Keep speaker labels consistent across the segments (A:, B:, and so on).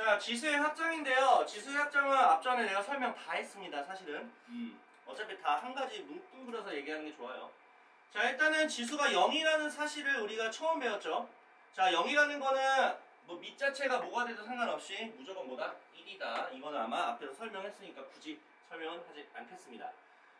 A: 자, 지수의 합장인데요. 지수의 합장은 앞전에 내가 설명 다 했습니다, 사실은. 음, 어차피 다 한 가지 뭉뚱그려서 얘기하는 게 좋아요. 자, 일단은 지수가 0이라는 사실을 우리가 처음 배웠죠. 자, 0이라는 거는 뭐 밑 자체가 뭐가 돼도 상관없이 무조건 뭐다? 1이다. 이거는 아마 앞에서 설명했으니까 굳이 설명은 하지 않겠습니다.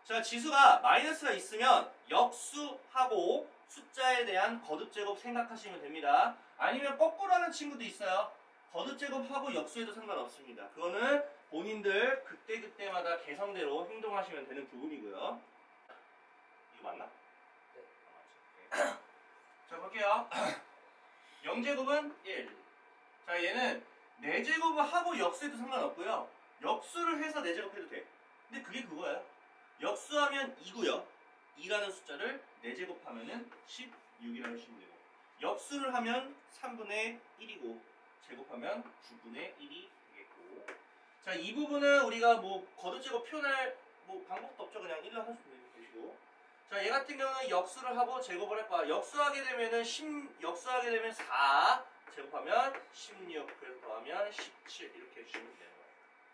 A: 자, 지수가 마이너스가 있으면 역수하고 숫자에 대한 거듭 제곱 생각하시면 됩니다. 아니면 거꾸로 하는 친구도 있어요. 거듭 제곱하고 역수해도 상관없습니다. 그거는 본인들 그때그때마다 개성대로 행동하시면 되는 부분이고요. 이거 맞나?
B: 네.
A: 아, 맞지. 오케이. 자, 볼게요. 0제곱은 1. 자, 얘는 4제곱을 하고 역수해도 상관없고요. 역수를 해서 4제곱해도 돼. 근데 그게 그거예요. 역수하면 2고요. 2라는 숫자를 4제곱하면 은 16이라는 식이 되고 역수를 하면 3분의 1이고 제곱하면 9분의 1이 되겠고 자, 이 부분은 우리가 뭐 거듭제곱 표현할 뭐 방법도 없죠. 그냥 1로 하시면 되시고 자, 얘 같은 경우는 역수를 하고 제곱을 할 거야. 역수하게 되면은 10, 역수하게 되면 4 제곱하면 16 그래서 더하면 17 이렇게 해주시면 거예요.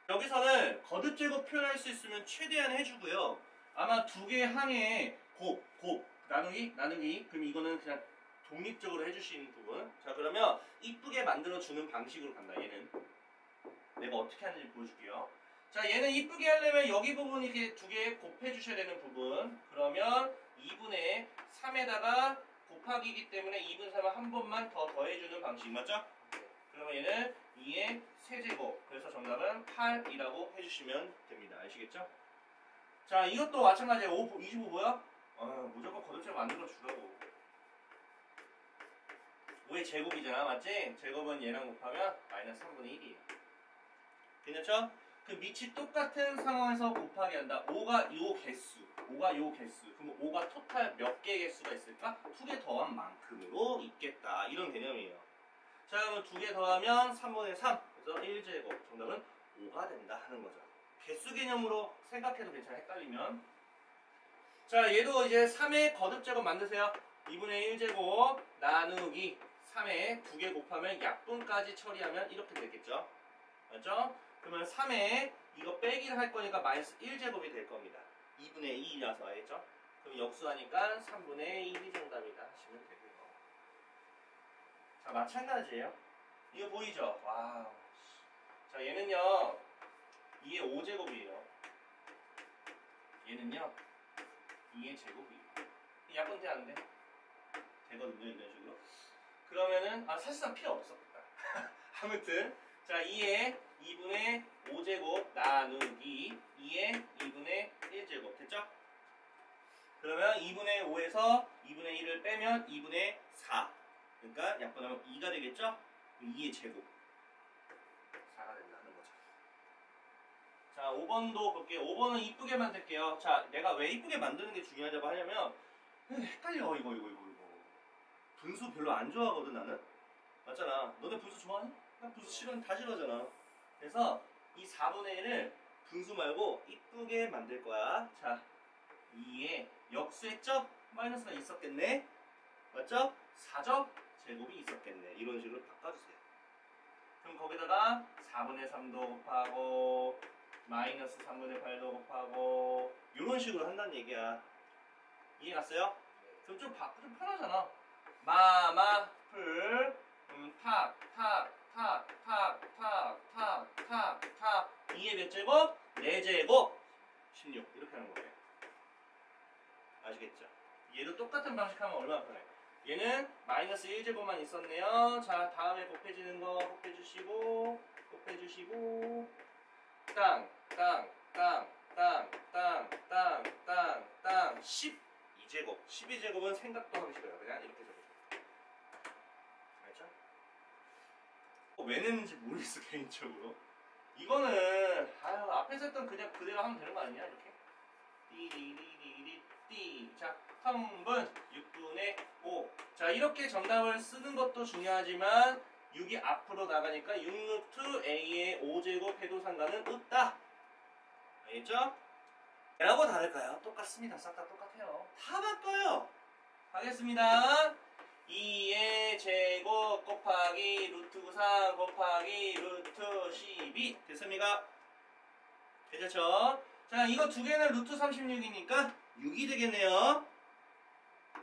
A: 여기서는 거듭 제곱 표현할 수 있으면 최대한 해주고요. 아마 두 개의 항에 곱, 곱, 나누기, 나누기. 그럼 이거는 그냥 독립적으로 해주시는 부분. 자, 그러면 이쁘게 만들어주는 방식으로 간다, 얘는. 내가 어떻게 하는지 보여줄게요. 자, 얘는 이쁘게 하려면 여기 부분 이렇게 두 개 곱해주셔야 되는 부분. 그러면 2분의 3에다가 곱하기이기 때문에 2분 3을 한 번만 더 더해주는 방식, 맞죠? 그러면 얘는 2의 세제곱. 그래서 정답은 8이라고 해주시면 됩니다. 아시겠죠? 자, 이것도 마찬가지예요. 5, 25 뭐야? 어, 무조건 거듭제곱 만들어 주라고. 5의 제곱이잖아, 맞지? 제곱은 얘랑 곱하면 마이너스 3분의 1이에요. 괜찮죠? 그 밑이 똑같은 상황에서 곱하기 한다. 5가 요 개수, 5가 요 개수. 그럼 5가 토탈 몇개 개수가 있을까? 두개 더한 만큼으로 있겠다. 이런 개념이에요. 자, 그러면 두개 더하면 3분의 3. 그래서 1제곱. 정답은 5가 된다 하는 거죠. 개수 개념으로 생각해도 괜찮아. 헷갈리면. 자, 얘도 이제 3의 거듭제곱 만드세요. 2분의 1제곱 나누기 3에 두개 곱하면 약분까지 처리하면 이렇게 되겠죠. 맞죠? 그러면 3에 이거 빼기를 할 거니까 마이너스 1제곱이 될 겁니다. 2분의 2라서 알겠죠? 그럼 역수하니까 3분의 1이 정답이다 하시면 되고요. 자, 마찬가지예요. 이거 보이죠? 와우. 자, 얘는요. 2의 5제곱이에요. 얘는요. 2의 제곱이에요. 약분 돼안 돼? 되거든요, 이런 식으로. 그러면은 아 사실상 필요 없었다. 아무튼 자 2의 2분의 5제곱 나누기 2의 2분의 1제곱 됐죠? 그러면 2분의 5에서 2분의 1을 빼면 2분의 4 그러니까 약분하면 2가 되겠죠? 2의 제곱 4가 된다는 거죠. 자 5번도 볼게요. 5번은 이쁘게 만들게요. 자 내가 왜 이쁘게 만드는 게 중요하다고 하냐면 헷갈려 이거 이거 이거 분수 별로 안 좋아하거든 나는. 맞잖아. 너네 분수 좋아하니? 나 분수 싫어 다 싫어하잖아. 그래서 이 4분의 1을 분수 말고 이쁘게 만들 거야. 자 2에 역수했죠? 마이너스가 있었겠네. 맞죠? 4적 제곱이 있었겠네. 이런 식으로 바꿔주세요. 그럼 거기다가 4분의 3도 곱하고 마이너스 3분의 8도 곱하고 이런 식으로 한다는 얘기야. 이해 갔어요? 그럼 좀, 바, 좀 편하잖아 마마 풀 음, 탁, 탁, 탁, 탁, 탁, 탁, 탁, 탁 2의 몇 제곱? 4제곱 16 이렇게 하는 거예요 아시겠죠? 얘도 똑같은 방식 하면 얼마나 편해 얘는 마이너스 1제곱만 있었네요 자 다음에 곱해지는 거 곱해주시고 곱해주시고 땅, 땅, 땅, 땅, 땅, 땅, 땅, 땅 12제곱 12제곱은 생각도 하기 싫어요 그냥 이렇게 적어요 알죠? 어, 왜 냈는지 모르겠어 개인적으로. 이거는 아유 앞에서 했던 그냥 그대로 하면 되는 거 아니야 이렇게? 띠리리리리띠자 3분 6분의 5자 이렇게 정답을 쓰는 것도 중요하지만 6이 앞으로 나가니까 6 루트 A의 5제곱 해도 상관은 없다. 알겠죠? 얘하고 다를까요? 똑같습니다. 싹 다 똑같아요. 다 바꿔요. 하겠습니다 2의 제곱 곱하기 루트 3 곱하기 루트 32 됐습니까? 괜찮죠? 자 이거 두 개는 루트 36이니까 6이 되겠네요.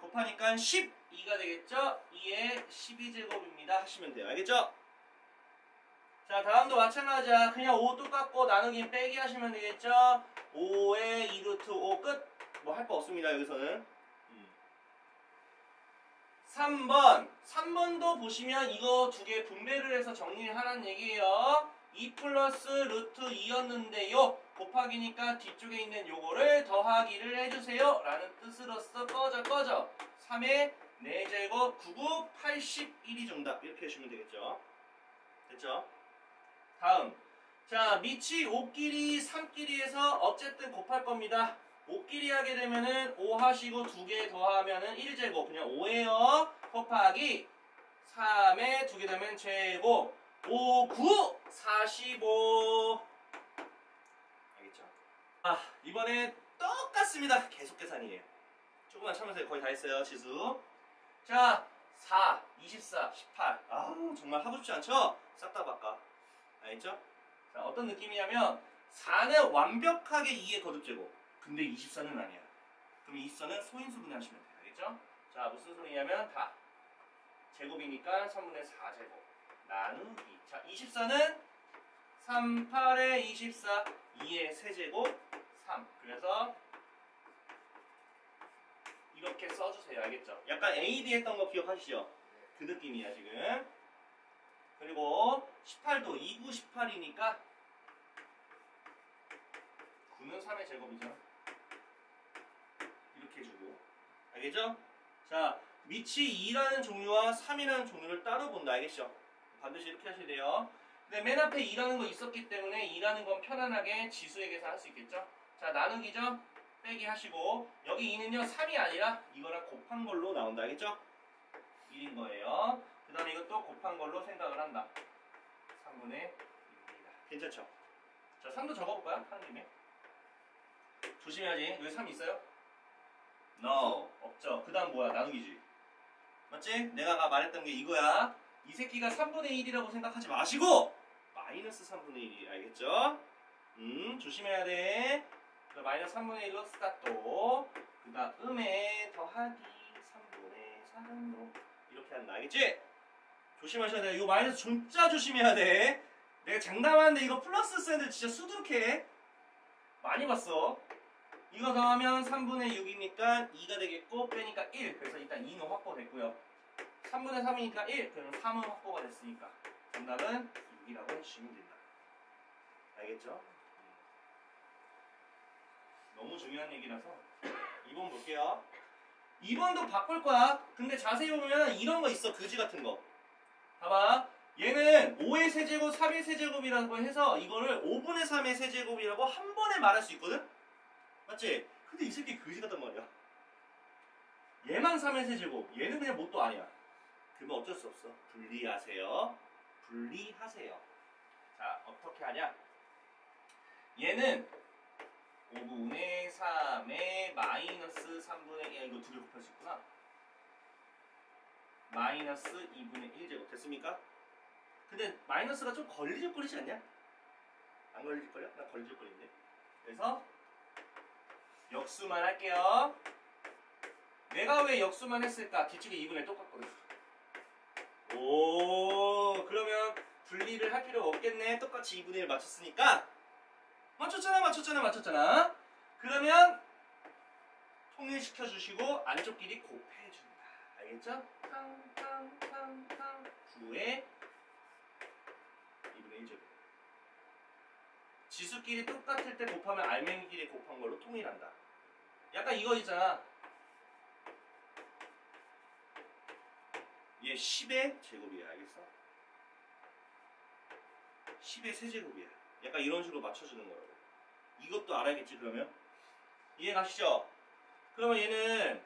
A: 곱하니까 12가 되겠죠? 2의 12제곱입니다. 하시면 돼요. 알겠죠? 자 다음도 마찬가지야. 그냥 5 똑같고 나누기 빼기 하시면 되겠죠? 5의 2루트 5 끝. 뭐 할 거 없습니다. 여기서는. 3번. 3번도 보시면 이거 두 개 분배를 해서 정리를 하라는 얘기예요. 2 플러스 루트 2였는데요. 곱하기니까 뒤쪽에 있는 요거를 더하기를 해주세요. 라는 뜻으로서 꺼져 꺼져. 3의 4제곱 99 81이 정답. 이렇게 해주시면 되겠죠. 됐죠? 다음. 자, 밑이 5끼리 3끼리에서 어쨌든 곱할 겁니다. 5끼리 하게 되면은 5 하시고 두 개 더하면은 1제곱 그냥 5예요. 곱하기 3에 두개 더하면 제곱 5, 9, 45 알겠죠? 아 이번에 똑같습니다. 계속 계산이에요. 조금만 참으세요. 거의 다 했어요. 지수 자 4, 24, 18 아우 정말 하고 싶지 않죠? 싹 다 바꿔 알겠죠? 자 어떤 느낌이냐면 4는 완벽하게 2의 거듭제곱 근데 24는 아니야. 그럼 24는 소인수 분해 하시면 돼요. 알겠죠? 자, 무슨 소리냐면 다 제곱이니까 3분의 4제곱 나누기. 자, 24는 3, 8의 24, 2의 세제곱 3. 그래서 이렇게 써주세요. 알겠죠? 약간 AD 했던 거 기억하시죠? 그 느낌이야, 지금. 그리고 18도 2, 9, 18이니까 9는 3의 제곱이죠. 이렇게 해주고 알겠죠? 자 밑이 2라는 종류와 3이라는 종류를 따로 본다 알겠죠? 반드시 이렇게 하셔야 돼요 근데 맨 앞에 2라는 거 있었기 때문에 2라는 건 편안하게 지수에게서 할수 있겠죠? 자 나누기죠? 빼기 하시고 여기 2는요 3이 아니라 이거랑 곱한 걸로 나온다 알겠죠? 1인 거예요 그 다음에 이것도 곱한 걸로 생각을 한다 3분의 1입니다 괜찮죠? 자 3도 적어볼까요? 하는 김에 조심해야지 여기 3 있어요? No 없죠. 그 다음 뭐야? 나누기지. 맞지? 내가 말했던 게 이거야. 이 새끼가 3분의 1이라고 생각하지 마시고 마이너스 3분의 1이 알겠죠? 음 조심해야 돼. 그 마이너스 3분의 1로 스타트. 그 다음에 더하기 3분의 3로 이렇게 한다. 알겠지? 조심하셔야 돼. 이거 마이너스 진짜 조심해야 돼. 내가 장담하는데 이거 플러스 샌들 진짜 수두룩해. 많이 봤어. 이거 더하면 3분의 6이니까 2가 되겠고 빼니까 1 그래서 일단 2는 확보됐고요. 3분의 3이니까 1 그러면 3은 확보가 됐으니까 정답은 6이라고 해주시면 된다. 알겠죠? 너무 중요한 얘기라서 2번 볼게요. 2번도 바꿀 거야. 근데 자세히 보면 이런 거 있어. 그지 같은 거. 봐봐. 얘는 5의 세제곱 3의 세제곱이라고 해서 이거를 5분의 3의 세제곱이라고 한 번에 말할 수 있거든? 맞지? 근데 이 새끼 그지 같단 말이야. 얘만 3의 세제곱, 얘는 그냥 뭣도 아니야. 그러면 어쩔 수 없어. 분리하세요. 분리하세요. 자, 어떻게 하냐? 얘는 5분의 3의 마이너스 3분의 1, 이거 두 개 곱할 수 있구나. 마이너스 2분의 1제곱 됐습니까? 근데 마이너스가 좀 걸리적거리지 않냐? 안 걸리적거려? 나 걸리적거리는데. 그래서 역수만 할게요. 내가 왜 역수만 했을까? 뒤쪽에 2분의 똑같거든. 오, 그러면 분리를 할 필요가 없겠네. 똑같이 2분의 1 맞췄으니까. 맞췄잖아, 맞췄잖아, 맞췄잖아. 그러면 통일시켜 주시고 안쪽 길이 곱해 준다. 알겠죠? 탕탕탕탕 9에 2분의 1제곱. 지수끼리 똑같을 때 곱하면 알맹이끼리 곱한 걸로 통일한다. 약간 이거 있잖아. 얘 10의 제곱이야. 알겠어? 10의 세제곱이야. 약간 이런 식으로 맞춰주는 거라고. 이것도 알아야겠지, 그러면? 이해 가시죠? 그러면 얘는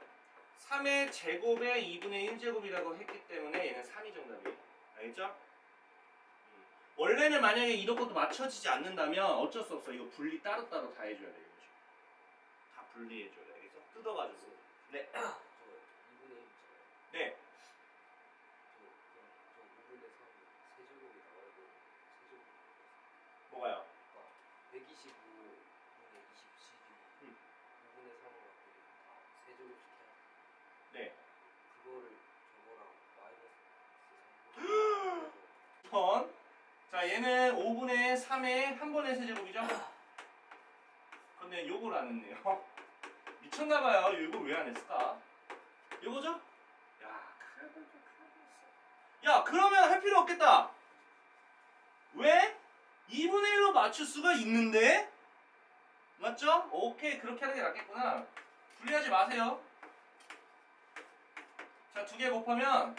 A: 3의 제곱에 2분의 1제곱이라고 했기 때문에 얘는 3이 정답이에요. 알겠죠? 음. 원래는 만약에 이런 것도 맞춰지지 않는다면 어쩔 수 없어. 이거 분리 따로따로 다 해줘야 돼. 이거. 다 분리해줘야 돼. 알겠어? 뜯어가지고. 네.
B: 저 2분의 1 있잖아요.
A: 네.
B: 저, 그냥 저 5분의 3 세제곱이 나와야 되는 세제곱. 제곱씩 해야
A: 네.
B: 그거를 저거랑 마이너스 3
A: 번. 자, 얘는 5분의 3의 한 번의 세제곱이죠? 근데 요걸 안 했네요. 미쳤나봐요. 이거 왜 안 했을까? 요거죠? 야. 야, 그러면 할 필요 없겠다. 왜? 2분의 1로 맞출 수가 있는데? 맞죠? 오케이, 그렇게 하는 게 낫겠구나. 분리하지 마세요. 자, 두 개 곱하면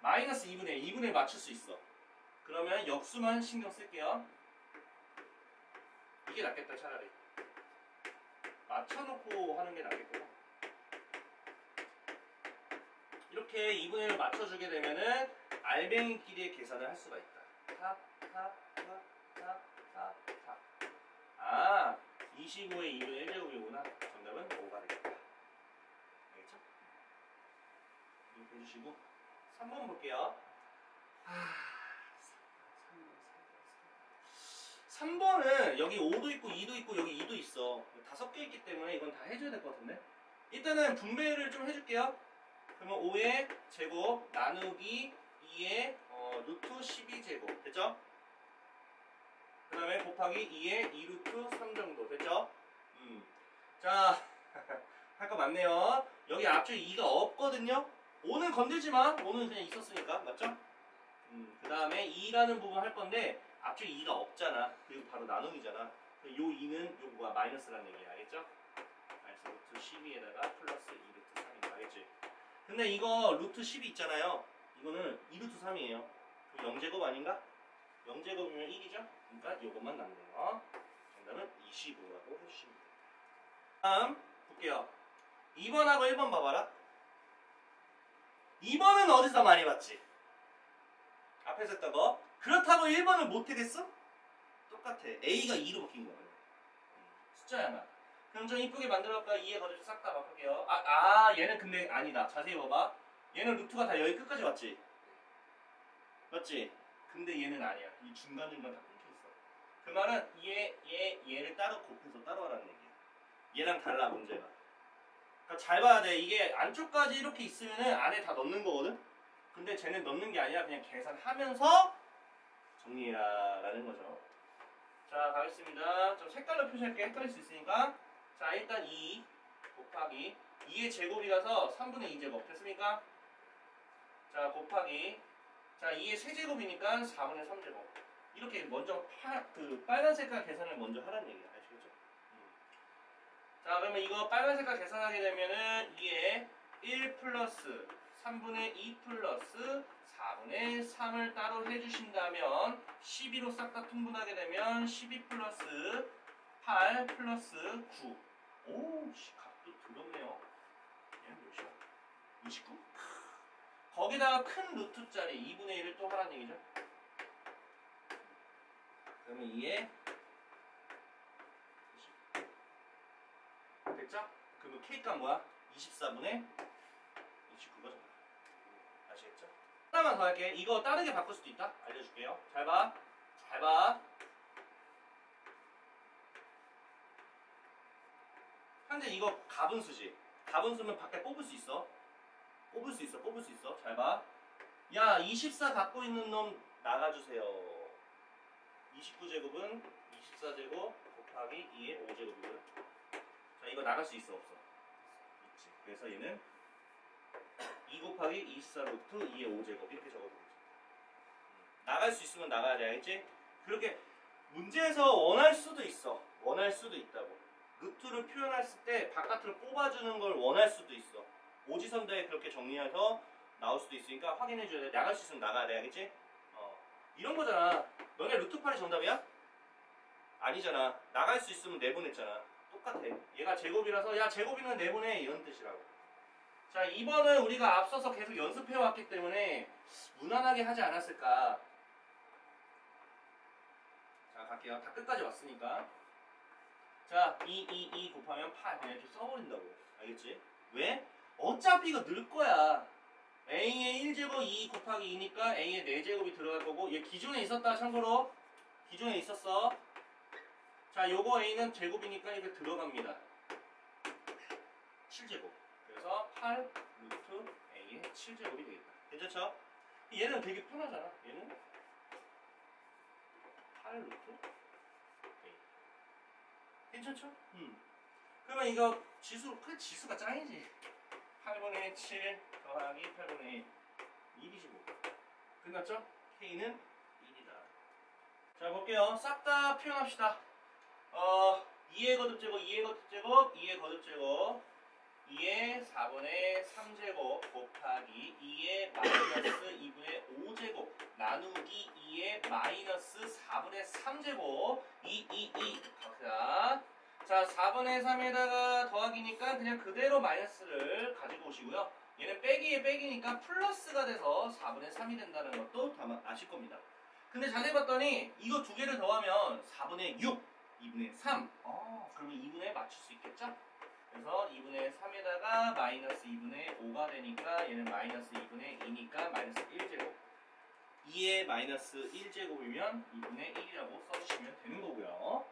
A: 마이너스 2분의 1, 2분의 1 맞출 수 있어. 그러면 역수만 신경 쓸게요. 이게 낫겠다, 차라리. 맞춰놓고 하는 게 낫겠구나. 이렇게 2분의 1을 맞춰주게 되면은 알맹이끼리의 계산을 할 수가 있다. 탑, 탑, 탑, 탑, 탑, 탑. 아, 25의 2분의 1제곱이구나. 정답은 5가 되겠다. 알겠죠? 이렇게 해주시고 3번 볼게요. 아, 3번, 3번, 3번은 여기 5도 있고 2도 있고 여기 2도 있어. 다섯 개 있기 때문에 이건 다 해줘야 될 것 같은데. 일단은 분배를 좀 해줄게요. 그러면 5의 제곱 나누기 2의 어, 루트 12제곱 됐죠? 그 다음에 곱하기 2의 2루트 3 정도 됐죠? 음. 자, 할 거 많네요. 여기 앞쪽에 2가 없거든요. 5는 건들지 마. 5는 그냥 있었으니까. 맞죠? 음, 그 다음에 2라는 부분 할 건데 앞쪽에 2가 없잖아. 그리고 바로 나눔이잖아. 요 2는 요 뭐야 마이너스라는 얘기야. 알겠죠? 마이너스 루트 12에다가 플러스 2 루트 3인 거 알겠지? 근데 이거 루트 10이 있잖아요. 이거는 2 루트 3이에요. 그럼 0제곱 아닌가? 0제곱이면 1이죠? 그러니까 이것만 남네요. 정답은 25라고 해주시면 돼요. 다음 볼게요. 2번하고 1번 봐봐라. 2번은 어디서 많이 봤지? 앞에서 했던 거. 그렇다고 1번을 못하겠어? 똑같아. A가 2로 바뀐 거야. 숫자야, 나. 그럼 좀 이쁘게 만들어볼까? 2에 거듭 싹다 바꿀게요. 아, 아, 얘는 근데 아니다. 자세히 봐봐. 얘는 루트가 다 여기 끝까지 왔지? 맞지? 근데 얘는 아니야. 이 중간중간 다 끊겨 있어. 그 말은 얘, 얘, 얘를 따로 곱해서 따로 하라는 얘기야. 얘랑 달라, 문제가. 그러니까 잘 봐야 돼. 이게 안쪽까지 이렇게 있으면은 안에 다 넣는 거거든? 근데 쟤는 넣는 게 아니라 그냥 계산하면서 정리해라라는 거죠. 자, 가겠습니다. 좀 색깔로 표시할게. 헷갈릴 수 있으니까. 자, 일단 2 곱하기 2의 제곱이라서 3분의 2 제곱. 됐습니까? 자, 곱하기. 자, 2의 세제곱이니까 4분의 3 제곱. 이렇게 먼저 파, 그 빨간 색깔 계산을 먼저 하라는 얘기야. 아시겠죠? 음. 자, 그러면 이거 빨간 색깔 계산하게 되면은 2에 1 플러스 3분의 2 플러스 4분의 3을 따로 해주신다면 12로 싹 다 통분하게 되면 12 플러스 8 플러스 9. 오, 씨, 값도 더럽네요. 얘는 몇이야? 29? 거기다가 큰 루트짜리 2분의 1을 또 하라는 얘기죠. 그러면 2에 됐죠? 그러면 K값 뭐야? 24분의 29가 정답. 하나만 더 할게. 이거 다르게 바꿀 수도 있다. 알려줄게요. 잘 봐. 잘 봐. 현재 이거 가분수지. 가분수면 밖에 뽑을 수 있어. 뽑을 수 있어. 뽑을 수 있어. 잘 봐. 야, 24 갖고 있는 놈 나가주세요. 29제곱은 24제곱 곱하기 2의 5제곱이고요. 자, 이거 나갈 수 있어 없어? 있지. 그래서 얘는 2 곱하기 24 루트 2의 5제곱 이렇게 적어보겠습니다. 음, 나갈 수 있으면 나가야 돼, 알겠지? 그렇게 문제에서 원할 수도 있어. 원할 수도 있다고. 루트를 표현했을 때 바깥으로 뽑아주는 걸 원할 수도 있어. 오지선다에 그렇게 정리해서 나올 수도 있으니까 확인해줘야 돼. 나갈 수 있으면 나가야 돼, 알겠지? 어. 이런 거잖아. 너네 루트 8이 정답이야? 아니잖아. 나갈 수 있으면 내보냈잖아. 똑같아. 얘가 제곱이라서 야 제곱이면 내보내 이런 뜻이라고. 자 2번은 우리가 앞서서 계속 연습해 왔기 때문에 무난하게 하지 않았을까. 자 갈게요. 다 끝까지 왔으니까. 자 2, 2, 2 곱하면 8 그냥 이렇게 써버린다고. 알겠지? 왜? 어차피 이거 늘 거야. a의 1제곱 2 곱하기 2니까 a의 4제곱이 들어갈 거고 얘 기존에 있었다 참고로 기존에 있었어. 자, 요거 a는 제곱이니까 이게 들어갑니다. 7제곱. 그래서 8 루트 A의 7제곱이 되겠다. 괜찮죠? 얘는 되게 편하잖아. 얘는 8 루트 A. 괜찮죠? 음. 그러면 이거 지수, 그 지수가 짱이지. 8분의 7 더하기 8분의 1. 1이지 뭐. 끝났죠? K는 1이다. 자, 볼게요. 싹 다 표현합시다. 어, 2의 거듭제곱, 2의 거듭제곱, 2의 거듭제곱, 2의 4분의 3제곱 곱하기 2의 마이너스 2분의 5제곱 나누기 2의 마이너스 4분의 3제곱 2, 2, 2 갑시다. 자, 4분의 3에다가 더하기니까 그냥 그대로 마이너스를 가지고 오시고요. 얘는 빼기에 빼기니까 플러스가 돼서 4분의 3이 된다는 것도 다만 아실 겁니다. 근데 자세히 봤더니 이거 두 개를 더하면 4분의 6, 2분의 3. 어, 그러면 2분의 맞출 수 있겠죠? 그래서 2분의 3에다가 마이너스 2분의 5가 되니까 얘는 마이너스 2분의 2니까 마이너스 1제곱. 2의 마이너스 1제곱이면 2분의 1이라고 써주시면 되는 거고요.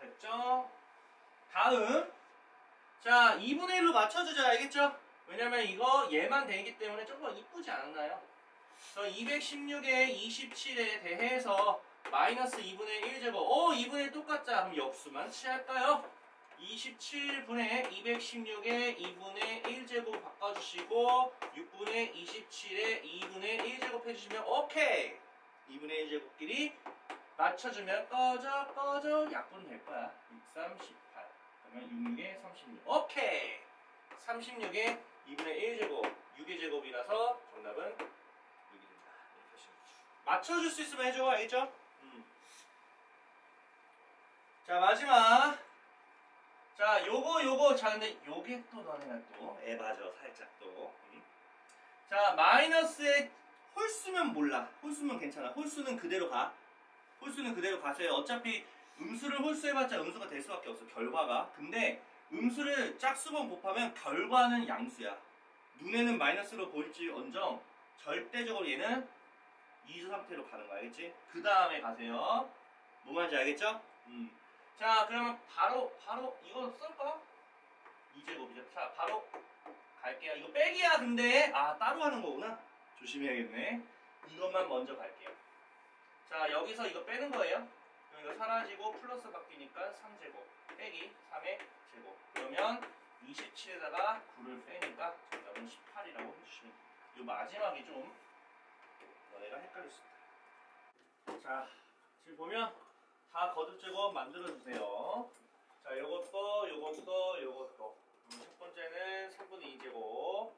A: 됐죠? 다음. 자, 2분의 1로 맞춰주자. 알겠죠? 왜냐면 이거 얘만 되기 때문에 좀더 이쁘지 않나요? 그래서 216에 27에 대해서 마이너스 2분의 1제곱. 어, 2분의 1 똑같자. 그럼 역수만 취할까요? 27분의 216에 2분의 1제곱 바꿔주시고 6분의 27에 2분의 1제곱 해주시면 오케이! 2분의 1제곱끼리 맞춰주면 꺼져 꺼져 약분 될 거야. 6, 3, 18 그러면 66에 36 오케이. 36에 2분의 1제곱 6의 제곱이라서 정답은 6이 된다. 맞춰줄 수 있으면 해줘. 알겠죠? 음. 자 마지막 자 요거 요거. 자 근데 요게 또 너네가 또. 에바죠 살짝 또. 음. 자 마이너스에 홀수면 몰라. 홀수면 괜찮아. 홀수는 그대로 가. 홀수는 그대로 가세요 어차피 음수를 홀수해봤자 음수가 될 수밖에 없어 결과가. 근데 음수를 짝수번 곱하면 결과는 양수야. 눈에는 마이너스로 보일지 언정 절대적으로 얘는 이수 상태로 가는 거 알겠지? 그 다음에 가세요. 뭐 말인지 알겠죠? 음. 자 그러면 바로 바로 이거 쓸까? 2제곱이죠 자 바로 갈게요. 이거 빼기야 근데. 아 따로 하는 거구나. 조심해야겠네. 이것만 먼저 갈게요. 자 여기서 이거 빼는 거예요. 이거 사라지고 플러스 바뀌니까 3제곱. 빼기 3의 제곱. 그러면 27에다가 9를 빼니까 정답은 18이라고 해주시면 돼요. 이 마지막이 좀 너네가 헷갈릴 수 있다. 자 지금 보면 다 거듭제곱 만들어주세요. 자 요것도 요것도 요것도. 음, 첫 번째는 3분의 2제곱.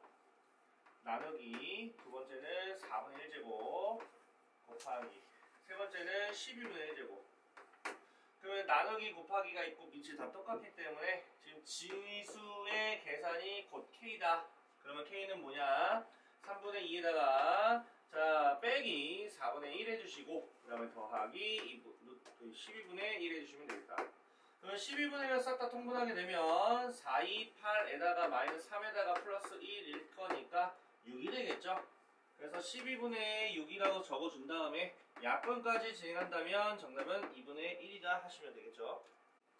A: 나누기. 두 번째는 4분의 1제곱. 곱하기. 세 번째는 11분의 1제곱. 그러면 나누기 곱하기가 있고 밑이 다 똑같기 때문에 지금 지수의 계산이 곧 K다. 그러면 K는 뭐냐? 3분의 2에다가 자 빼기 4분의 1 해주시고 그 다음에 더하기 12분의 1 해주시면 되겠다 그러면 12분의 1을 싹 다 통분하게 되면 4, 2, 8에다가 마이너스 3에다가 플러스 1일 거니까 6이 되겠죠 그래서 12분의 6이라고 적어준 다음에 약분까지 진행한다면 정답은 2분의 1이다 하시면 되겠죠.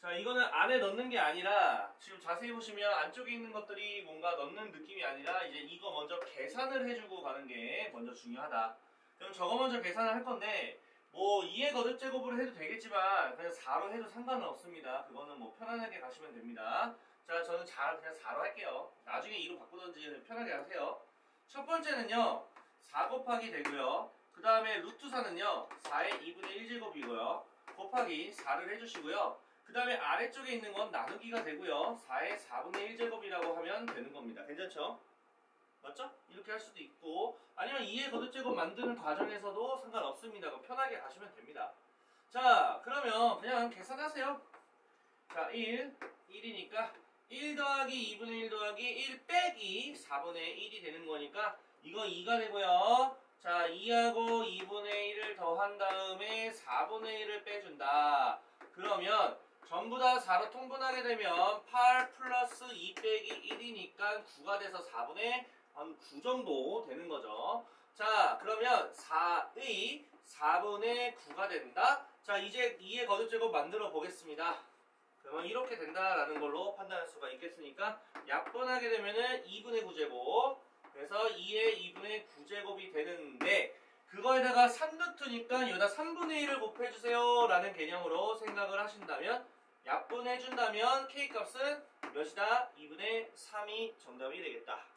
A: 자, 이거는 안에 넣는 게 아니라 지금 자세히 보시면 안쪽에 있는 것들이 뭔가 넣는 느낌이 아니라 이제 이거 먼저 계산을 해주고 가는 게 먼저 중요하다. 그럼 저거 먼저 계산을 할 건데 뭐 2의 거듭 제곱으로 해도 되겠지만 그냥 4로 해도 상관은 없습니다. 그거는 뭐 편안하게 가시면 됩니다. 자, 저는 잘 그냥 4로 할게요. 나중에 2로 바꾸던지 편하게 하세요. 첫 번째는요. 4 곱하기 되고요. 그 다음에 루트 4는요. 4의 2분의 1제곱이고요. 곱하기 4를 해주시고요. 그 다음에 아래쪽에 있는 건 나누기가 되고요. 4의 4분의 1제곱이라고 하면 되는 겁니다. 괜찮죠? 맞죠? 이렇게 할 수도 있고 아니면 2의 거듭제곱 만드는 과정에서도 상관없습니다. 편하게 가시면 됩니다. 자 그러면 그냥 계산하세요. 자 1, 1이니까 1 더하기 2분의 1 더하기 1 빼기 4분의 1이 되는 거니까 이거 2가 되고요. 자, 2하고 2분의 1을 더한 다음에 4분의 1을 빼준다. 그러면 전부 다 4로 통분하게 되면 8 플러스 2 빼기 1이니까 9가 돼서 4분의 한 9 정도 되는 거죠. 자, 그러면 4의 4분의 9가 된다. 자, 이제 2의 거듭제곱 만들어 보겠습니다. 그러면 이렇게 된다라는 걸로 판단할 수가 있겠으니까 약분하게 되면은 2분의 9제곱 그래서 2의 2분의 9제곱이 되는데 그거에다가 3루트니까 여기다 3분의 1을 곱해주세요 라는 개념으로 생각을 하신다면 약분해준다면 K값은 몇이다? 2분의 3이 정답이 되겠다.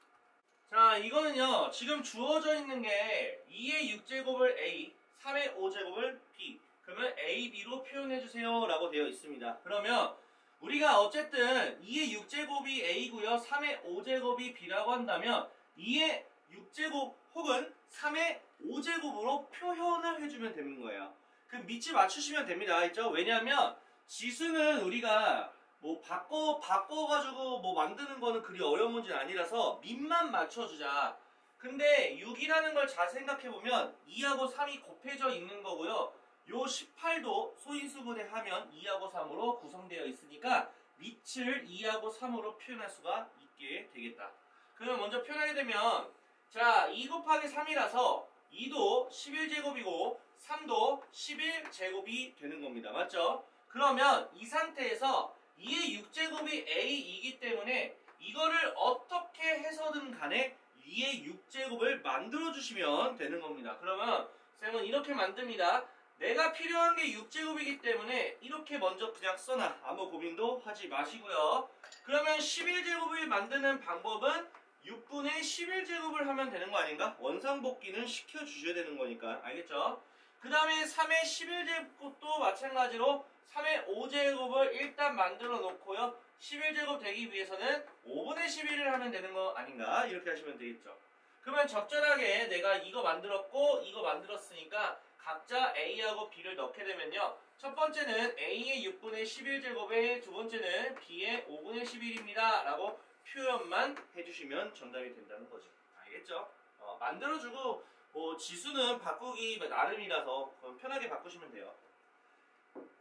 A: 자, 이거는요, 지금 주어져 있는 게 2의 6제곱을 A, 3의 5제곱을 B. 그러면 A, B로 표현해 주세요. 라고 되어 있습니다. 그러면 우리가 어쨌든 2의 6제곱이 A고요 3의 5제곱이 B라고 한다면 2의 6제곱 혹은 3의 5제곱으로 표현을 해주면 되는 거예요. 그 밑이 맞추시면 됩니다. 있죠? 왜냐하면 지수는 우리가 뭐 바꿔 바꿔가지고 뭐 만드는 거는 그리 어려운 문제는 아니라서 밑만 맞춰주자. 근데 6이라는 걸 잘 생각해 보면 2하고 3이 곱해져 있는 거고요. 요 18도 소인수분해 하면 2하고 3으로 구성되어 있으니까 밑을 2하고 3으로 표현할 수가 있게 되겠다. 그럼 먼저 표현하게 되면 자, 2 곱하기 3이라서 2도 11제곱이고 3도 11제곱이 되는 겁니다. 맞죠? 그러면 이 상태에서 2의 6제곱이 a이기 때문에 이거를 어떻게 해서든 간에 2의 6제곱을 만들어 주시면 되는 겁니다. 그러면 쌤은 이렇게 만듭니다. 내가 필요한 게 6제곱이기 때문에 이렇게 먼저 그냥 써놔. 아무 고민도 하지 마시고요. 그러면 11제곱을 만드는 방법은 6분의 11제곱을 하면 되는 거 아닌가? 원상복귀는 시켜주셔야 되는 거니까. 알겠죠? 그 다음에 3의 11제곱도 마찬가지로 3의 5제곱을 일단 만들어 놓고요. 11제곱 되기 위해서는 5분의 11을 하면 되는 거 아닌가? 이렇게 하시면 되겠죠. 그러면 적절하게 내가 이거 만들었고 이거 만들었으니까 각자 A하고 B를 넣게 되면요. 첫 번째는 A의 6분의 11제곱에 두 번째는 B의 5분의 11입니다. 라고 표현만 해주시면 정답이 된다는 거죠. 알겠죠? 어, 만들어주고 뭐 지수는 바꾸기 나름이라서 편하게 바꾸시면 돼요.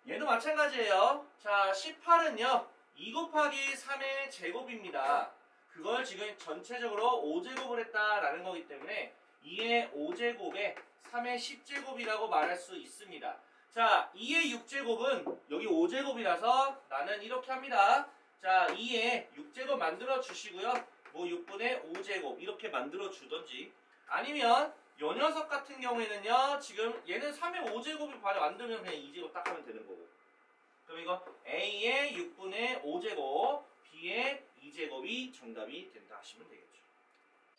A: 얘도 마찬가지예요. 자, 18은요. 2 곱하기 3의 제곱입니다. 그걸 지금 전체적으로 5제곱을 했다라는 거기 때문에 2의 5제곱에 3의 10제곱이라고 말할 수 있습니다. 자, 2의 6제곱은 여기 5제곱이라서 나는 이렇게 합니다. 자, 2의 6제곱 만들어 주시고요. 뭐 6분의 5제곱 이렇게 만들어 주던지 아니면 요 녀석 같은 경우에는요. 지금 얘는 3의 5제곱을 바로 만들면 그냥 2제곱 딱 하면 되는 거고. 그럼 이거 A의 6분의 5제곱, B의 2제곱이 정답이 된다 하시면 되겠죠.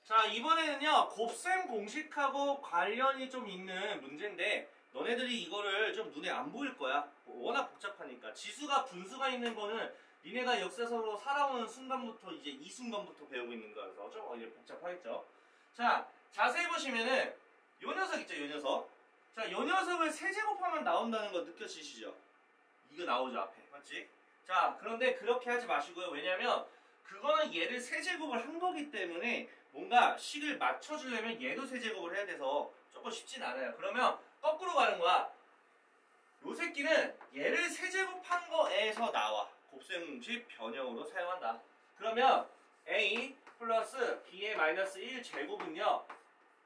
A: 자, 이번에는요. 곱셈 공식하고 관련이 좀 있는 문제인데 너네들이 이거를 좀 눈에 안 보일 거야. 워낙 복잡하니까. 지수가 분수가 있는 거는 니네가 역사적으로 살아오는 순간부터 이제 이 순간부터 배우고 있는 거라서 좀 이제 복잡하겠죠. 자, 자세히 보시면은 요 녀석 있죠, 요 녀석. 자, 요 녀석을 세제곱하면 나온다는 거 느껴지시죠? 이거 나오죠, 앞에. 맞지? 자, 그런데 그렇게 하지 마시고요. 왜냐면 그거는 얘를 세제곱을 한 거기 때문에 뭔가 식을 맞춰주려면 얘도 세제곱을 해야 돼서 조금 쉽진 않아요. 그러면 거꾸로 가는 거야. 요 새끼는 얘를 세제곱한 거에서 나와. 곱셈 공식 변형으로 사용한다. 그러면 a 플러스 b의 마이너스 1 제곱은요.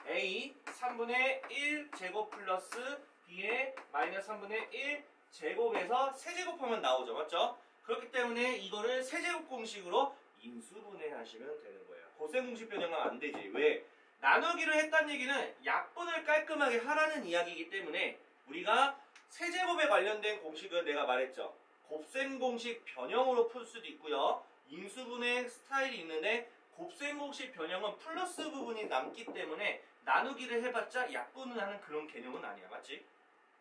A: A 3분의 1 제곱 플러스 b의 마이너스 3분의 1 제곱에서 세제곱하면 나오죠. 맞죠? 그렇기 때문에 이거를 세제곱 공식으로 인수분해하시면 되는 거예요. 곱셈 공식 변형은 안 되지. 왜? 나누기를 했다는 얘기는 약분을 깔끔하게 하라는 이야기이기 때문에 우리가 세제곱에 관련된 공식은 내가 말했죠. 곱셈 공식 변형으로 풀 수도 있고요. 인수분해 스타일이 있는데 곱셈 공식 변형은 플러스 부분이 남기 때문에 나누기를 해봤자 약분을 하는 그런 개념은 아니야. 맞지?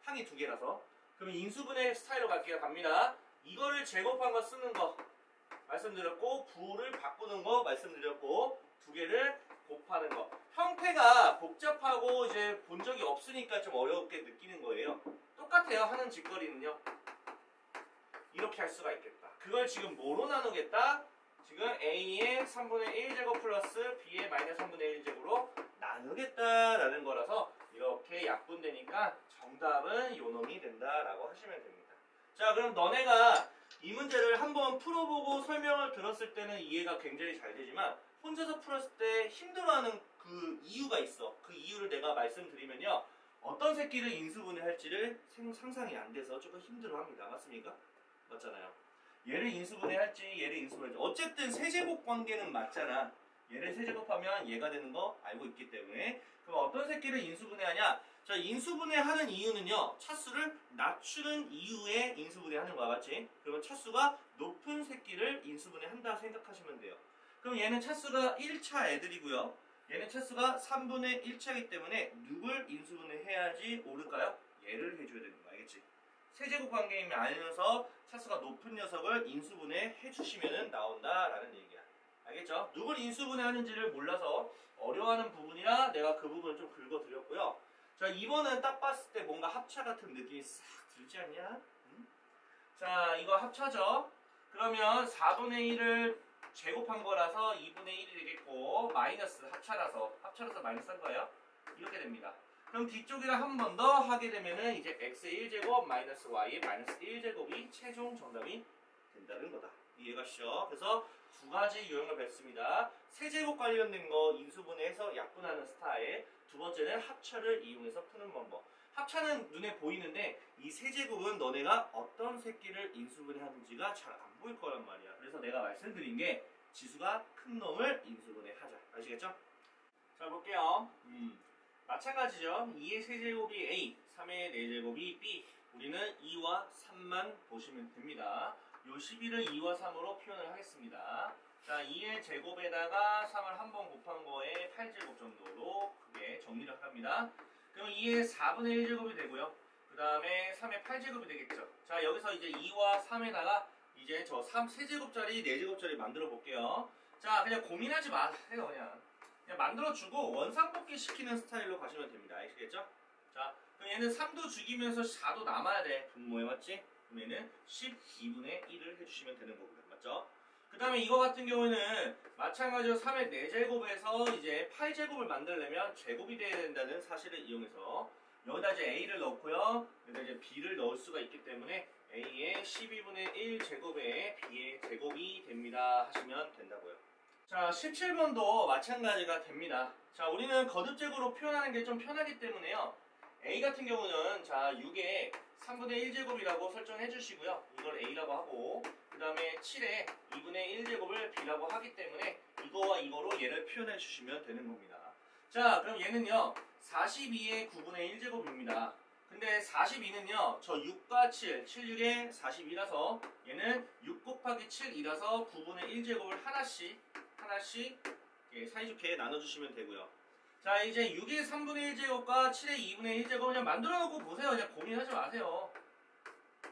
A: 항이 두 개라서. 그럼 인수분해 스타일로 갈게요. 갑니다. 이거를 제곱한 거 쓰는 거 말씀드렸고 부를 바꾸는 거 말씀드렸고 두 개를 곱하는 거. 형태가 복잡하고 이제 본 적이 없으니까 좀 어렵게 느끼는 거예요. 똑같아요. 하는 짓거리는요. 이렇게 할 수가 있겠다. 그걸 지금 뭐로 나누겠다? 지금 A의 3분의 1제곱 플러스 B의 마이너스 3분의 1제곱으로 나누겠다라는 거라서 이렇게 약분되니까 정답은 요놈이 된다라고 하시면 됩니다. 자, 그럼 너네가 이 문제를 한번 풀어보고 설명을 들었을 때는 이해가 굉장히 잘 되지만 혼자서 풀었을 때 힘들어하는 그 이유가 있어. 그 이유를 내가 말씀드리면요. 어떤 새끼를 인수분해 할지를 생- 상상이 안 돼서 조금 힘들어합니다. 맞습니까? 맞잖아요. 얘를 인수분해 할지 얘를 인수분해 할지 어쨌든 세제곱 관계는 맞잖아. 얘를 세제곱하면 얘가 되는 거 알고 있기 때문에 그럼 어떤 새끼를 인수분해하냐? 자 인수분해하는 이유는요 차수를 낮추는 이유에 인수분해하는 거야 맞지? 그러면 차수가 높은 새끼를 인수분해한다 생각하시면 돼요. 그럼 얘는 차수가 1차 애들이고요. 얘는 차수가 3분의 1차이기 때문에 누굴 인수분해해야지 오를까요? 얘를 해줘야 되는 거 알겠지? 세제곱 관계이면 알면서 차수가 높은 녀석을 인수분해 해주시면 나온다라는 얘기야. 알겠죠? 누굴 인수분해하는지를 몰라서 어려워하는 부분이라 내가 그 부분을 좀 긁어드렸고요. 자, 이번은 딱 봤을 때 뭔가 합차 같은 느낌이 싹 들지 않냐? 음? 자, 이거 합차죠? 그러면 4분의 1을 제곱한 거라서 2분의 1이 되겠고 마이너스 합차라서 합차라서 마이너스 한 거예요. 이렇게 됩니다. 그럼 뒤쪽이랑 한 번 더 하게 되면은 이제 x의 1제곱 마이너스 y의 마이너스 1제곱이 최종 정답이 된다는 거다. 이해가 쉬워. 그래서 두 가지 유형을 뱉습니다. 세제곱 관련된 거 인수분해해서 약분하는 스타일. 두 번째는 합차를 이용해서 푸는 방법. 합차는 눈에 보이는데 이 세제곱은 너네가 어떤 새끼를 인수분해하는지가 잘 안 보일 거란 말이야. 그래서 내가 말씀드린 게 지수가 큰 놈을 인수분해하자. 아시겠죠? 자 볼게요. 음, 마찬가지죠. 2의 세제곱이 A, 3의 4제곱이 B. 우리는 2와 3만 보시면 됩니다. 요 11을 2와 3으로 표현을 하겠습니다. 자, 2의 제곱에다가 3을 한 번 곱한 거에 8제곱 정도로 크게 정리를 합니다. 그럼 2의 4분의 1제곱이 되고요. 그 다음에 3의 8제곱이 되겠죠. 자, 여기서 이제 2와 3에다가 이제 저 3, 세제곱짜리, 4제곱짜리 만들어 볼게요. 자, 그냥 고민하지 마세요, 그냥. 그냥 만들어주고 원상복귀 시키는 스타일로 가시면 됩니다. 아시겠죠? 자, 그럼 얘는 3도 죽이면서 4도 남아야 돼. 분모에 맞지? 얘는 12분의 1을 해주시면 되는 거고요. 맞죠? 그 다음에 이거 같은 경우에는 마찬가지로 3의 4제곱에서 이제 8제곱을 만들려면 제곱이 돼야 된다는 사실을 이용해서 여기다 이제 A를 넣고요. 여기다 이제 B를 넣을 수가 있기 때문에 A의 12분의 1 제곱에 B의 제곱이 됩니다. 하시면 된다고요. 자, 17번도 마찬가지가 됩니다. 자, 우리는 거듭제곱으로 표현하는 게 좀 편하기 때문에요. A 같은 경우는 자, 6에 3분의 1제곱이라고 설정해 주시고요. 이걸 A라고 하고 그 다음에 7에 2분의 1제곱을 B라고 하기 때문에 이거와 이거로 얘를 표현해 주시면 되는 겁니다. 자, 그럼 얘는요. 42의 9분의 1제곱입니다. 근데 42는요. 저 6과 7, 7, 6에 42라서 얘는 6 곱하기 7이라서 9분의 1제곱을 하나씩 하나씩 예, 사이좋게 나눠주시면 되고요. 자 이제 6의 3분의 1제곱과 7의 2분의 1제곱 그냥 만들어 놓고 보세요. 그냥 고민하지 마세요.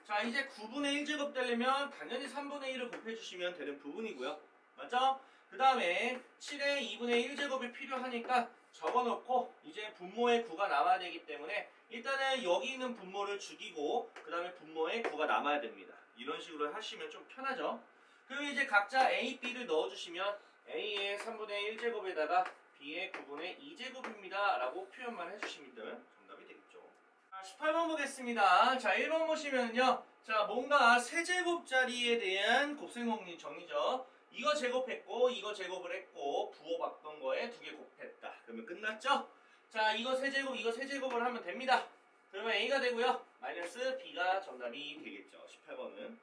A: 자 이제 9분의 1제곱 되려면 당연히 3분의 1을 곱해주시면 되는 부분이고요. 맞죠? 그 다음에 7의 2분의 1제곱이 필요하니까 적어놓고 이제 분모의 9가 남아야 되기 때문에 일단은 여기 있는 분모를 죽이고 그 다음에 분모의 9가 남아야 됩니다. 이런 식으로 하시면 좀 편하죠? 그럼 이제 각자 A, B를 넣어주시면 A의 3분의 1제곱에다가 B의 9분의 2제곱입니다. 라고 표현만 해주시면 정답이 되겠죠. 자, 18번 보겠습니다. 자, 1번 보시면요. 자, 뭔가 세제곱짜리에 대한 곱셈공리 정리죠. 이거 제곱했고, 이거 제곱을 했고, 부호바꾼 거에 두 개 곱했다. 그러면 끝났죠? 자, 이거 세제곱, 이거 세제곱을 하면 됩니다. 그러면 A가 되고요. 마이너스 B가 정답이 되겠죠. 18번은.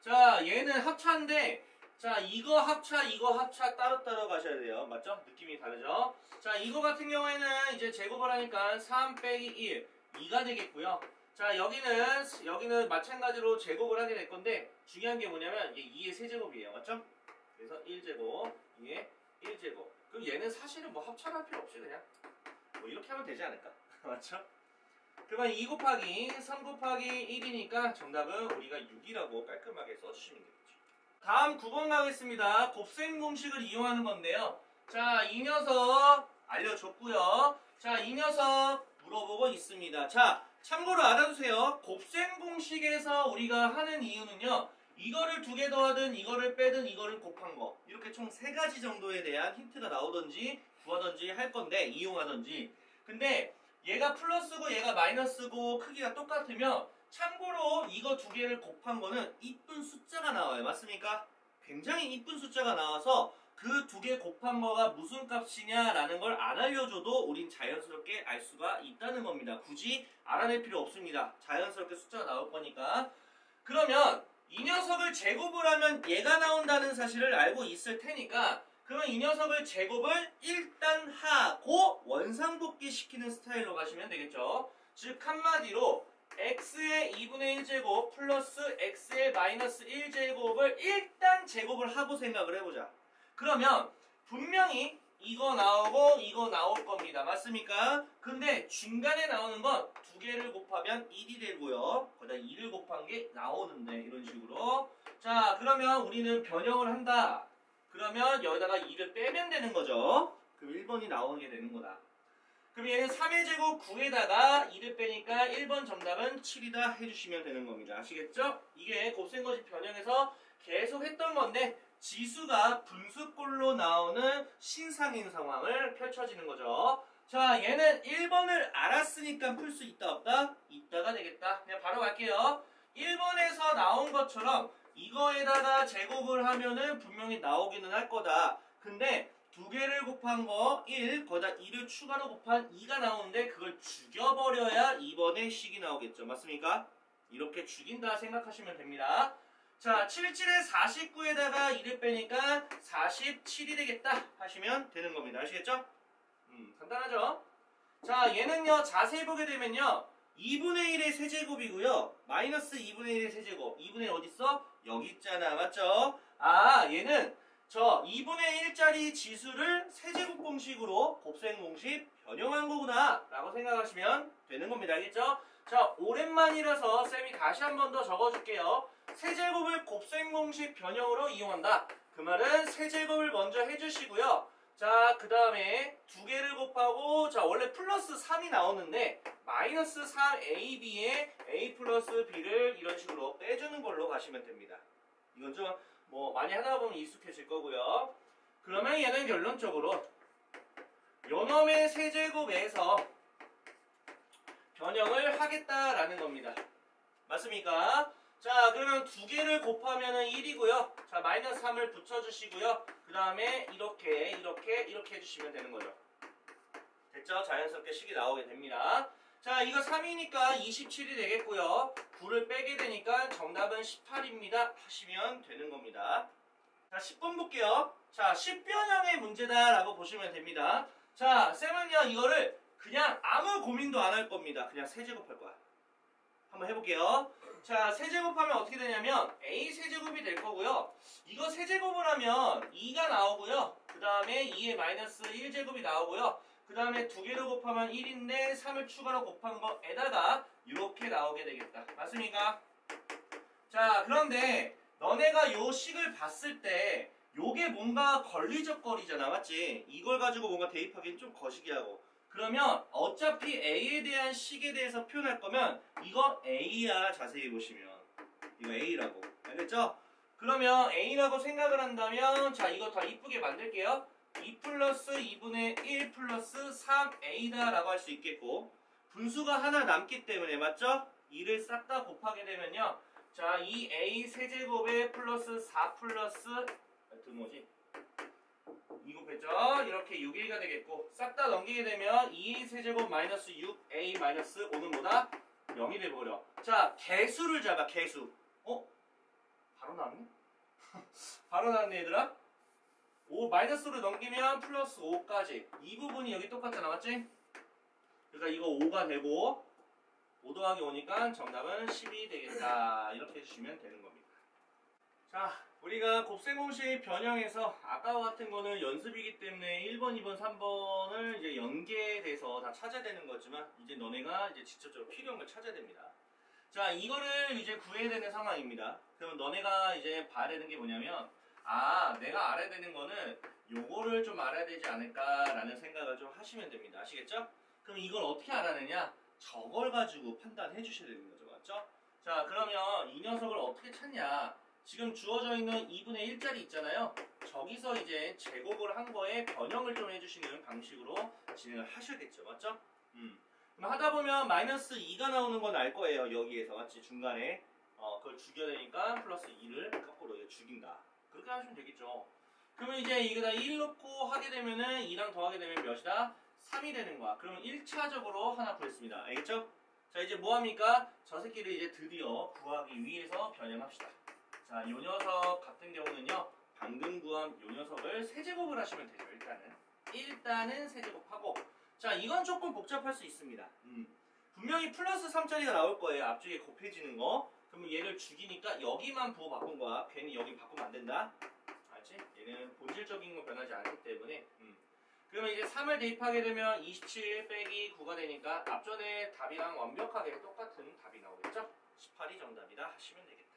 A: 자, 얘는 합차인데, 자, 이거 합차, 이거 합차 따로따로 가셔야 돼요. 맞죠? 느낌이 다르죠? 자, 이거 같은 경우에는 이제 제곱을 하니까 3 빼기 1, 2가 되겠고요. 자, 여기는, 여기는 마찬가지로 제곱을 하게 될 건데, 중요한 게 뭐냐면, 이게 2의 세제곱이에요. 맞죠? 그래서 1제곱, 2의 1제곱. 그럼 얘는 사실은 뭐 합차를 할 필요 없이 그냥, 뭐 이렇게 하면 되지 않을까? 맞죠? 그러면 2 곱하기 3 곱하기 1이니까 정답은 우리가 6이라고 깔끔하게 써주시면 되겠죠. 다음 9번 가겠습니다. 곱셈 공식을 이용하는 건데요. 자, 이 녀석 알려줬고요. 자, 이 녀석 물어보고 있습니다. 자, 참고로 알아두세요. 곱셈 공식에서 우리가 하는 이유는요. 이거를 두 개 더하든 이거를 빼든 이거를 곱한 거 이렇게 총 세 가지 정도에 대한 힌트가 나오든지 구하든지 할 건데 이용하든지 근데 얘가 플러스고 얘가 마이너스고 크기가 똑같으면 참고로 이거 두 개를 곱한 거는 이쁜 숫자가 나와요. 맞습니까? 굉장히 이쁜 숫자가 나와서 그 두 개 곱한 거가 무슨 값이냐라는 걸 안 알려줘도 우린 자연스럽게 알 수가 있다는 겁니다. 굳이 알아낼 필요 없습니다. 자연스럽게 숫자가 나올 거니까. 그러면 이 녀석을 제곱을 하면 얘가 나온다는 사실을 알고 있을 테니까 그러면 이 녀석을 제곱을 일단 하고 원상복귀 시키는 스타일로 가시면 되겠죠. 즉 한마디로 x의 2분의 1제곱 플러스 x의 마이너스 1제곱을 일단 제곱을 하고 생각을 해보자. 그러면 분명히 이거 나오고 이거 나올 겁니다. 맞습니까? 근데 중간에 나오는 건 두 개를 곱하면 1이 되고요. 거기다 2를 곱한 게 나오는데 이런 식으로. 자 그러면 우리는 변형을 한다. 그러면 여기다가 2를 빼면 되는 거죠. 그럼 1번이 나오게 되는 거다. 그럼 얘는 3의 제곱 9에다가 2를 빼니까 1번 정답은 7이다 해주시면 되는 겁니다. 아시겠죠? 이게 곱셈거시 변형에서 계속 했던 건데 지수가 분수꼴로 나오는 신상인 상황을 펼쳐지는 거죠. 자, 얘는 1번을 알았으니까 풀 수 있다 없다? 있다가 되겠다. 그냥 바로 갈게요. 1번에서 나온 것처럼 이거에다가 제곱을 하면은 분명히 나오기는 할 거다. 근데 두 개를 곱한 거 1, 거기다 2를 추가로 곱한 2가 나오는데 그걸 죽여버려야 2번의 식이 나오겠죠. 맞습니까? 이렇게 죽인다 생각하시면 됩니다. 자, 77에 49에다가 2를 빼니까 47이 되겠다 하시면 되는 겁니다. 아시겠죠? 음, 간단하죠? 자, 얘는요, 자세히 보게 되면요, 2분의 1의 세제곱이고요, 마이너스 2분의 1의 세제곱. 2분의 1 어딨어? 여기 있잖아. 맞죠? 아, 얘는 저 2분의 1짜리 지수를 세제곱 공식으로 곱셈 공식 변형한 거구나 라고 생각하시면 되는 겁니다. 알겠죠? 자, 오랜만이라서 쌤이 다시 한 번 더 적어줄게요. 세제곱을 곱셈 공식 변형으로 이용한다. 그 말은 세제곱을 먼저 해주시고요. 자, 그 다음에 두 개를 곱하고, 자, 원래 플러스 3이 나오는데, 마이너스 3ab에 a 플러스 b를 이런 식으로 빼주는 걸로 가시면 됩니다. 이건 좀, 뭐, 많이 하다 보면 익숙해질 거고요. 그러면 얘는 결론적으로, 요놈의 세제곱에서 변형을 하겠다라는 겁니다. 맞습니까? 자, 그러면 두 개를 곱하면 은 1이고요. 자, 마이너스 3을 붙여주시고요. 그 다음에 이렇게, 이렇게, 이렇게 해주시면 되는 거죠. 됐죠? 자연스럽게 식이 나오게 됩니다. 자, 이거 3이니까 27이 되겠고요. 9를 빼게 되니까 정답은 18입니다. 하시면 되는 겁니다. 자, 10번 볼게요. 자, 10변형의 문제다라고 보시면 됩니다. 자, 쌤은요, 이거를 그냥 아무 고민도 안 할 겁니다. 그냥 세제곱할 거야. 한번 해볼게요. 자, 세제곱하면 어떻게 되냐면 a 세제곱이 될 거고요. 이거 세제곱을 하면 2가 나오고요. 그 다음에 2의 마이너스 1제곱이 나오고요. 그 다음에 두 개를 곱하면 1인데 3을 추가로 곱한 거에다가 이렇게 나오게 되겠다. 맞습니까? 자, 그런데 너네가 요 식을 봤을 때 요게 뭔가 걸리적거리잖아. 맞지? 이걸 가지고 뭔가 대입하기는 좀 거시기하고. 그러면 어차피 A에 대한 식에 대해서 표현할 거면 이거 A야 자세히 보시면 이거 A라고 알겠죠? 그러면 A라고 생각을 한다면 자 이거 더 이쁘게 만들게요 2 플러스 2분의 1 플러스 3A다 라고 할 수 있겠고 분수가 하나 남기 때문에 맞죠? 2를 싹 다 곱하게 되면요 자이 A 세제곱에 플러스 4 플러스 하여튼 뭐지 이 곱했죠? 이렇게 6A가 되겠고 싹 다 넘기게 되면 2A 세제곱 마이너스 6A 마이너스 5는 뭐다? 0이 돼버려 자 개수를 잡아 개수 어? 바로 나왔네? 바로 나왔네 얘들아 5 마이너스로 넘기면 플러스 5까지 이 부분이 여기 똑같잖아 맞지? 그러니까 이거 5가 되고 5 더하기 5니까 정답은 10이 되겠다 이렇게 해주시면 되는 겁니다 자 우리가 곱셈 공식 변형해서 아까와 같은 거는 연습이기 때문에 1번, 2번, 3번을 이제 연계돼서 다 찾아야 되는 거지만 이제 너네가 이제 직접적으로 필요한 걸 찾아야 됩니다. 자, 이거를 이제 구해야 되는 상황입니다. 그러면 너네가 이제 봐야 되는 게 뭐냐면 아, 내가 알아야 되는 거는 요거를 좀 알아야 되지 않을까라는 생각을 좀 하시면 됩니다. 아시겠죠? 그럼 이걸 어떻게 알아내냐? 저걸 가지고 판단해 주셔야 되는 거죠. 맞죠? 자, 그러면 이 녀석을 어떻게 찾냐? 지금 주어져 있는 2분의 1짜리 있잖아요. 저기서 이제 제곱을 한 거에 변형을 좀 해주시는 방식으로 진행을 하셔야겠죠. 맞죠? 음. 그럼 하다 보면 마이너스 2가 나오는 건 알 거예요. 여기에서. 맞지? 중간에. 어, 그걸 죽여내니까 플러스 2를 거꾸로 죽인다. 그렇게 하시면 되겠죠. 그러면 이제 이거다 1 놓고 하게 되면은 2랑 더하게 되면 몇이다? 3이 되는 거야. 그러면 1차적으로 하나 구했습니다. 알겠죠? 자, 이제 뭐 합니까? 저 새끼를 이제 드디어 구하기 위해서 변형합시다. 자, 요 녀석 같은 경우는요. 방금 구한 요 녀석을 세제곱을 하시면 되죠. 일단은. 일단은 세제곱하고. 자, 이건 조금 복잡할 수 있습니다. 음. 분명히 플러스 3짜리가 나올 거예요. 앞쪽에 곱해지는 거. 그러면 얘를 죽이니까 여기만 부호 바꾼 거야. 괜히 여기 바꾸면 안 된다. 알지? 얘는 본질적인 건 변하지 않기 때문에. 음. 그러면 이제 3을 대입하게 되면 27 빼기 9가 되니까 앞전에 답이랑 완벽하게 똑같은 답이 나오겠죠? 18이 정답이다 하시면 되겠다.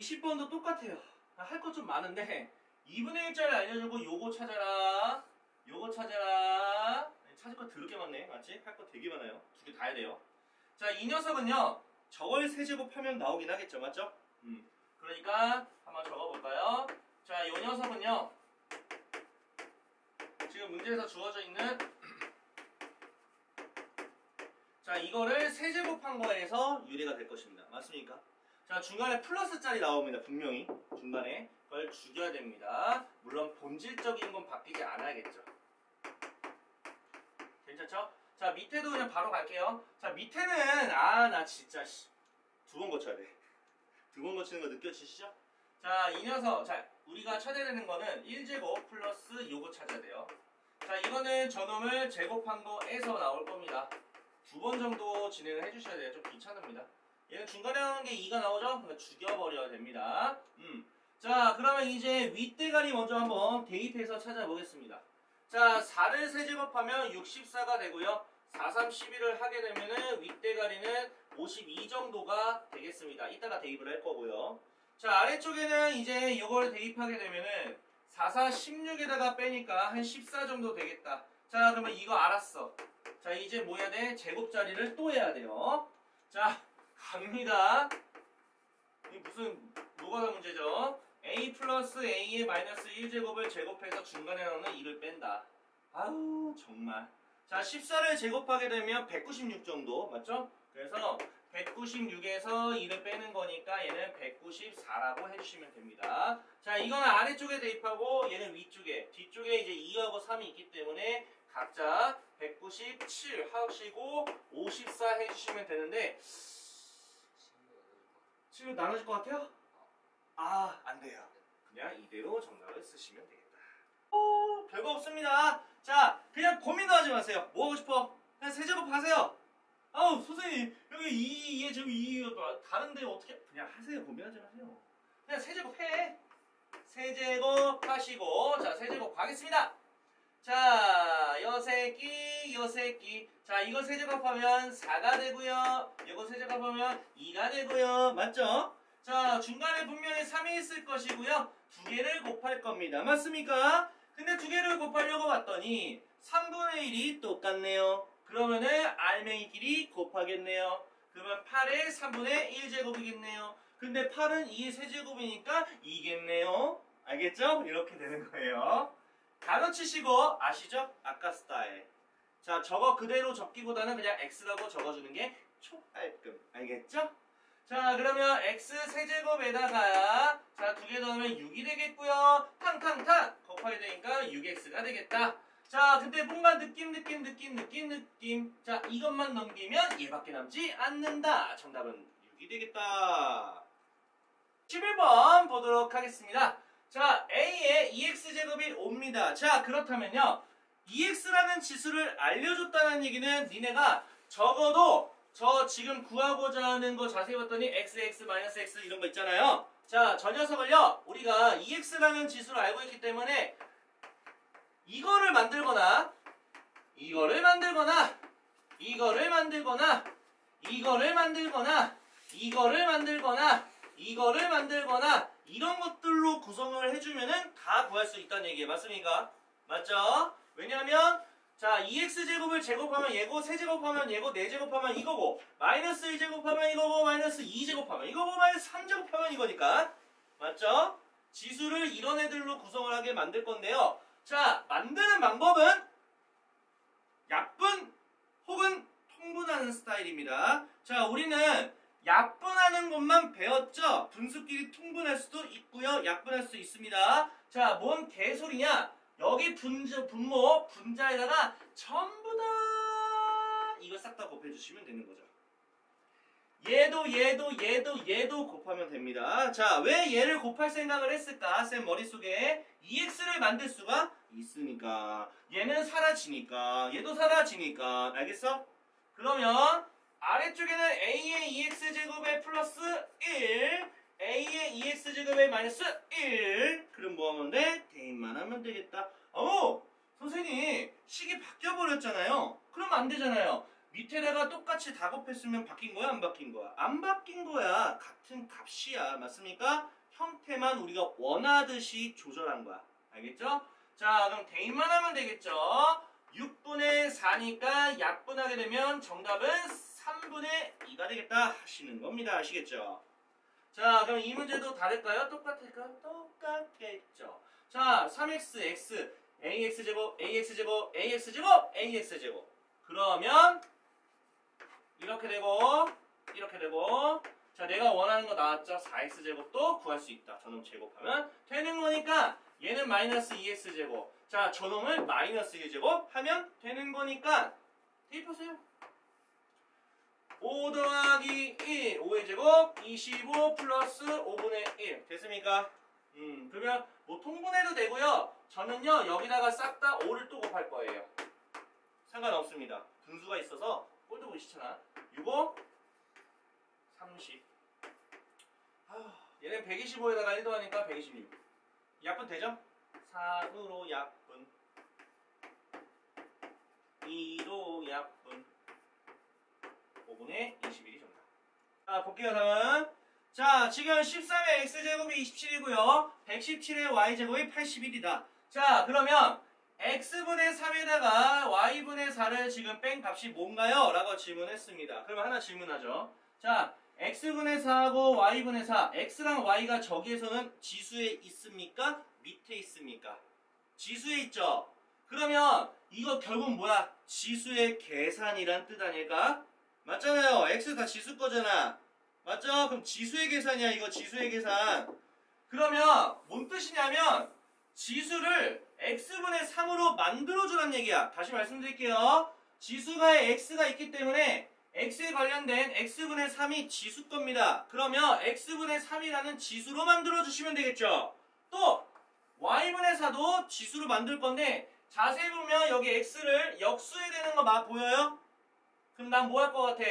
A: 20번도 똑같아요. 할 것 좀 많은데 2분의 1짜리 알려주고 요거 찾아라. 요거 찾아라. 찾을 거 더럽게 많네. 맞지? 할 거 되게 많아요. 두 개 다 해야 돼요. 자, 이 녀석은요. 저걸 세제곱하면 나오긴 하겠죠. 맞죠? 음. 그러니까 한번 적어볼까요? 자, 요 녀석은요. 지금 문제에서 주어져 있는 자 이거를 세제곱한 거에서 유래가 될 것입니다. 맞습니까? 자 중간에 플러스 짤이 나옵니다. 분명히 중간에 그걸 죽여야 됩니다. 물론 본질적인 건 바뀌지 않아야겠죠. 괜찮죠? 자 밑에도 그냥 바로 갈게요. 자 밑에는 아 나 진짜 두번 고쳐야 돼. 두번 고치는 거 느껴지시죠? 자 이 녀석 자 우리가 찾아야 되는 거는 1제곱 플러스 요거 찾아야 돼요. 자 이거는 저놈을 제곱한 거에서 나올 겁니다. 두 번 정도 진행을 해주셔야 돼요. 좀 귀찮습니다. 얘는 중간에 나오는 게 2가 나오죠? 그러니까 죽여버려야 됩니다. 음. 자 그러면 이제 윗대가리 먼저 한번 대입해서 찾아보겠습니다. 자 4를 세제곱하면 64가 되고요. 4, 3, 11을 하게 되면은 윗대가리는 52 정도가 되겠습니다. 이따가 대입을 할 거고요. 자 아래쪽에는 이제 이걸 대입하게 되면은 4, 4, 16에다가 빼니까 한 14 정도 되겠다. 자 그러면 이거 알았어. 자 이제 뭐 해야 돼? 제곱자리를 또 해야 돼요. 자 갑니다. 이 무슨 노가다 문제죠? a 플러스 a의 마이너스 1제곱을 제곱해서 중간에 나오는 2를 뺀다. 아우 정말. 자 14를 제곱하게 되면 196 정도 맞죠? 그래서 196에서 2를 빼는 거니까 얘는 194라고 해주시면 됩니다. 자 이거는 아래쪽에 대입하고 얘는 위쪽에 뒤쪽에 이제 2하고 3이 있기 때문에 각자 197 하시고 54 해주시면 되는데 지금 나눠질 것 같아요? 아, 안 돼요. 그냥 이대로 정답을 쓰시면 되겠다. 오, 별거 없습니다. 자, 그냥 고민도 하지 마세요. 뭐 하고 싶어? 그냥 세제곱 하세요. 아우, 선생님, 여기 2, 에 지금 2, 다른데 어떻게, 그냥 하세요. 고민하지 마세요. 그냥 세제곱 해. 세제곱 하시고, 자, 세제곱 가겠습니다. 자, 요 새끼, 요 새끼. 자, 이거 세제곱하면 4가 되고요. 이거 세제곱하면 2가 되고요. 맞죠? 자, 중간에 분명히 3이 있을 것이고요. 두 개를 곱할 겁니다. 맞습니까? 근데 두 개를 곱하려고 봤더니 3분의 1이 똑같네요. 그러면은 알맹이끼리 곱하겠네요. 그러면 8의 3분의 1제곱이겠네요. 근데 8은 2의 세제곱이니까 2겠네요. 알겠죠? 이렇게 되는 거예요. 가로치시고 아시죠? 아까 스타일. 자, 저거 그대로 적기보다는 그냥 x라고 적어주는 게 촉깔끔. 알겠죠? 자, 그러면 x 세제곱에다가 자, 두 개 더하면 6이 되겠고요. 탕탕탕 곱하게 되니까 6x가 되겠다. 자, 근데 뭔가 느낌 느낌 느낌 느낌 느낌. 자, 이것만 넘기면 얘밖에 남지 않는다. 정답은 6이 되겠다. 11번 보도록 하겠습니다. 자, a의 2x제곱이 5입니다. 자, 그렇다면요. 2x라는 지수를 알려줬다는 얘기는 니네가 적어도 저 지금 구하고자 하는 거 자세히 봤더니 x, x, 마이너스 x 이런 거 있잖아요. 자, 저 녀석을요. 우리가 2x라는 지수를 알고 있기 때문에 이거를 만들거나 이거를 만들거나 이거를 만들거나 이거를 만들거나 이거를 만들거나 이거를 만들거나 이런 것들로 구성을 해주면은 다 구할 수 있다는 얘기예요. 맞습니까? 맞죠? 왜냐하면 자 2x제곱을 제곱하면 얘고 세제곱하면 얘고 4제곱하면 이거고 마이너스 1제곱하면 이거고 마이너스 2제곱하면 이거고 마이너스 3제곱하면 이거니까 맞죠? 지수를 이런 애들로 구성을 하게 만들 건데요. 자 만드는 방법은 약분 혹은 통분하는 스타일입니다. 자 우리는 약분하는 것만 배웠죠? 분수끼리 통분할 수도 있고요. 약분할 수 있습니다. 자, 뭔 개소리냐? 여기 분자, 분모, 분자에다가 전부 다 이거 싹다 곱해주시면 되는 거죠. 얘도 얘도 얘도 얘도 곱하면 됩니다. 자, 왜 얘를 곱할 생각을 했을까? 쌤 머릿속에 EX를 만들 수가 있으니까. 얘는 사라지니까. 얘도 사라지니까. 알겠어? 그러면 아래쪽에는 A의 EX 제곱에 플러스 1, A의 EX 제곱에 마이너스 1. 그럼 뭐 하면 돼? 대입만 하면 되겠다. 어머! 선생님, 식이 바뀌어버렸잖아요. 그럼 안 되잖아요. 밑에다가 똑같이 다 곱했으면 바뀐 거야? 안 바뀐 거야? 안 바뀐 거야. 같은 값이야. 맞습니까? 형태만 우리가 원하듯이 조절한 거야. 알겠죠? 자, 그럼 대입만 하면 되겠죠? 6분의 4니까 약분하게 되면 정답은 3분의 2가 되겠다 하시는 겁니다. 아시겠죠? 자, 그럼 이 문제도 다를까요? 똑같을까? 똑같겠죠. 자, 3x, x, ax 제곱, ax 제곱, ax 제곱, ax 제곱. 그러면 이렇게 되고 이렇게 되고. 자 내가 원하는 거 나왔죠? 4x 제곱도 구할 수 있다. 저놈 제곱하면. 되는 거니까 얘는 마이너스 2x 제곱. 자 저놈을 마이너스 1 제곱 하면 되는 거니까 대입하세요. 5 더하기 1 5의 제곱 25 플러스 5분의 1 됐습니까? 음 그러면 뭐 통분해도 되고요 저는요 여기다가 싹 다 5를 또 곱할 거예요. 상관없습니다. 분수가 있어서 꼴도 보기 싫잖아 65 30 아휴, 얘는 125에다가 1 더하니까 126 약분 되죠? 4으로 약분. 2로 약분. 5분의 21이 정답. 자 볼게요 다음 자 지금 13의 x제곱이 27이고요. 117의 y제곱이 81이다 자 그러면 x분의 3에다가 y분의 4를 지금 뺀 값이 뭔가요? 라고 질문했습니다. 그러면 하나 질문하죠. 자, x분의 4하고 y분의 4, x랑 y가 저기에서는 지수에 있습니까? 밑에 있습니까? 지수에 있죠? 그러면 이거 결국 뭐야? 지수의 계산이란 뜻 아닐까? 맞잖아요. x 다 지수 거잖아. 맞죠? 그럼 지수의 계산이야. 이거 지수의 계산. 그러면 뭔 뜻이냐면 지수를 x분의 3으로 만들어주란 얘기야. 다시 말씀드릴게요. 지수가 x가 있기 때문에 x에 관련된 x분의 3이 지수 겁니다. 그러면 x분의 3이라는 지수로 만들어주시면 되겠죠. 또 y분의 4도 지수로 만들 건데 자세히 보면 여기 x를 역수에 되는 거막 보여요? 그럼 난 뭐 할 것 같아?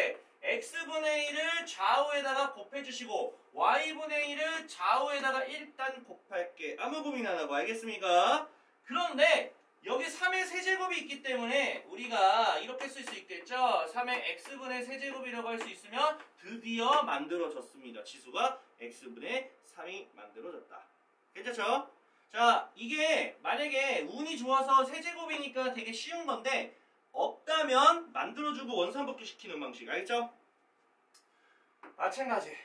A: X분의 1을 좌우에다가 곱해주시고 y분의 1을 좌우에다가 일단 곱할게. 아무 고민 안 하고 알겠습니까? 그런데 여기 3의 세제곱이 있기 때문에 우리가 이렇게 쓸 수 있겠죠? 3의 x분의 세제곱이라고 할 수 있으면 드디어 만들어졌습니다. 지수가 x분의 3이 만들어졌다. 괜찮죠? 자, 이게 만약에 운이 좋아서 세제곱이니까 되게 쉬운 건데 없다면 만들어주고 원산복귀 시키는 방식 알겠죠? 마찬가지.